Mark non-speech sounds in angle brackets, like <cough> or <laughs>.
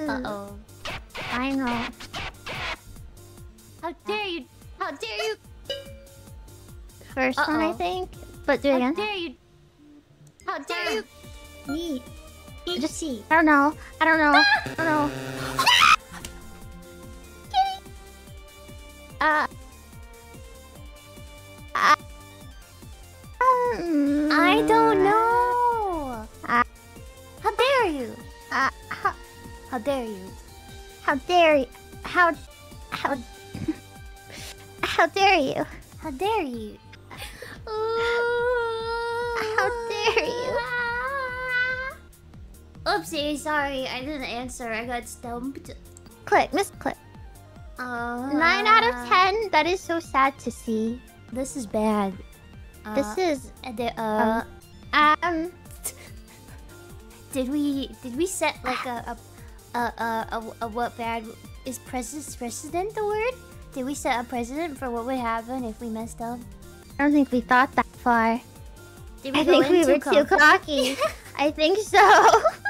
Uh oh. I know. How dare you? How dare you? First one, I think. But do it again. How dare you? How dare you? Me. Just- Itchy. I don't know. I don't know. I don't know. <gasps> Uh. uh, um, I don't know. Uh, How dare you? Uh, how, dare you? how dare you? How how how dare you? How dare you? How dare you? Oopsie, sorry, I didn't answer. I got stumped. Click, miss click. Uh, Nine out of ten. That is so sad to see. This is bad. Uh, This is uh, um. <laughs> did we did we set like a a a a, a, a what bad is president precedent the word? Did we set a precedent for what would happen if we messed up? I don't think we thought that far. Did we I think in we were too cocky. <laughs> I think so. <laughs>